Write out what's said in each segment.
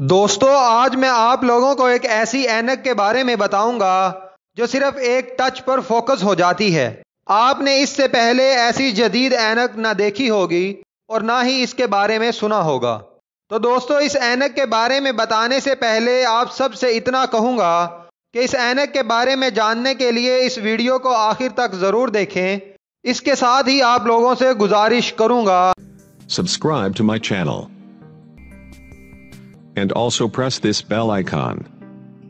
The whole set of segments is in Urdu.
دوستو، آج میں آپ لوگوں کو ایک ایسی اینک کے بارے میں بتاؤں گا جو صرف ایک ٹچ پر فوکس ہو جاتی ہے۔ آپ نے اس سے پہلے ایسی جدید اینک نہ دیکھی ہوگی اور نہ ہی اس کے بارے میں سنا ہوگا۔ تو دوستو، اس اینک کے بارے میں بتانے سے پہلے آپ سب سے اتنا کہوں گا کہ اس اینک کے بارے میں جاننے کے لیے اس ویڈیو کو آخر تک ضرور دیکھیں۔ اس کے ساتھ ہی آپ لوگوں سے گزارش کروں گا۔ Subscribe to my channel. And also press this bell icon.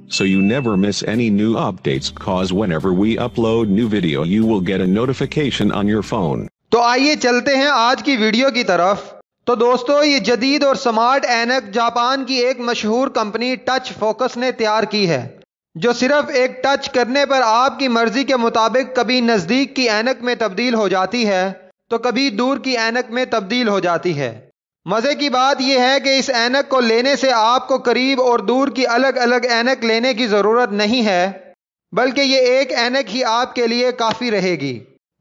So you never miss any new updates cause whenever we upload new video you will get a notification on your phone. تو آئیے چلتے ہیں آج کی ویڈیو کی طرف تو دوستو، یہ جدید اور سمارٹ اینک جاپان کی ایک مشہور کمپنی ٹچ فوکس نے تیار کی ہے، جو صرف ایک ٹچ کرنے پر آپ کی مرضی کے مطابق کبھی نزدیک کی اینک میں تبدیل ہو جاتی ہے تو کبھی دور کی اینک میں تبدیل ہو جاتی ہے مزے کی بات یہ ہے کہ اس اینک کو لینے سے آپ کو قریب اور دور کی الگ الگ اینک لینے کی ضرورت نہیں ہے، بلکہ یہ ایک اینک ہی آپ کے لیے کافی رہے گی۔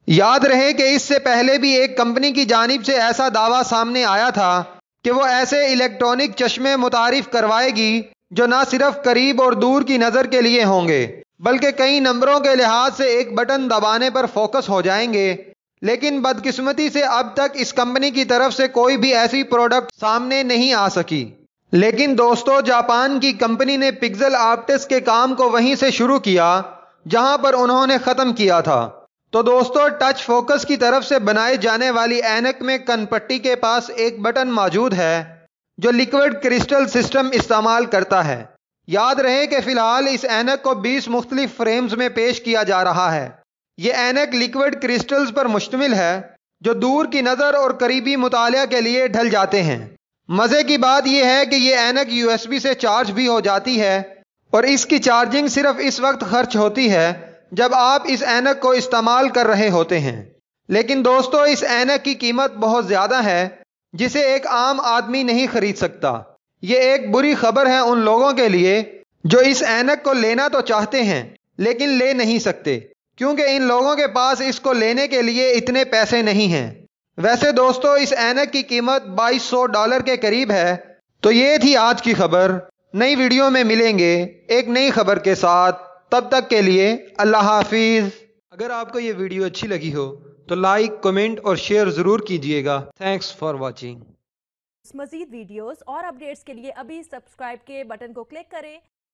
یاد رہے کہ اس سے پہلے بھی ایک کمپنی کی جانب سے ایسا دعویٰ سامنے آیا تھا کہ وہ ایسے الیکٹرانک چشمے متعارف کروائے گی جو نہ صرف قریب اور دور کی نظر کے لیے ہوں گے، بلکہ کئی نمبروں کے لحاظ سے ایک بٹن دبانے پر فوکس ہو جائیں گے۔ لیکن بدقسمتی سے اب تک اس کمپنی کی طرف سے کوئی بھی ایسی پروڈکٹ سامنے نہیں آ سکی۔ لیکن دوستو، جاپان کی کمپنی نے پکزل آپٹس کے کام کو وہیں سے شروع کیا، جہاں پر انہوں نے ختم کیا تھا۔ تو دوستو ٹچ فوکس کی طرف سے بنائے جانے والی اینک میں کن پٹی کے پاس ایک بٹن موجود ہے، جو لیکوڈ کرسٹل سسٹم استعمال کرتا ہے۔ یاد رہے کہ فی الحال اس اینک کو بیس مختلف فریمز میں پیش کیا جا رہا ہے۔ یہ اینک لیکوڈ کرسٹلز پر مشتمل ہے جو دور کی نظر اور قریبی مطالعہ کے لیے ڈھل جاتے ہیں۔ مزے کی بات یہ ہے کہ یہ اینک یو ایس بی سے چارج بھی ہو جاتی ہے اور اس کی چارجنگ صرف اس وقت خرچ ہوتی ہے جب آپ اس اینک کو استعمال کر رہے ہوتے ہیں۔ لیکن دوستو، اس اینک کی قیمت بہت زیادہ ہے، جسے ایک عام آدمی نہیں خرید سکتا۔ یہ ایک بری خبر ہے ان لوگوں کے لیے جو اس اینک کو لینا تو چاہتے ہیں، لیکن لے نہیں سکتے۔ کیونکہ ان لوگوں کے پاس اس کو لینے کے لیے اتنے پیسے نہیں ہیں۔ ویسے دوستو اس اینک کی قیمت بائیس سو ڈالر کے قریب ہے۔ تو یہ تھی آج کی خبر۔ نئی ویڈیو میں ملیں گے ایک نئی خبر کے ساتھ۔ تب تک کے لیے اللہ حافظ۔ اگر آپ کو یہ ویڈیو اچھی لگی ہو تو لائک کمنٹ اور شیئر ضرور کیجیے گا۔ تھینکس فار واچنگ مزید ویڈیوز اور اپڈیٹس کے لیے ابھی سبسکرائب کے بٹن کو کلک کریں۔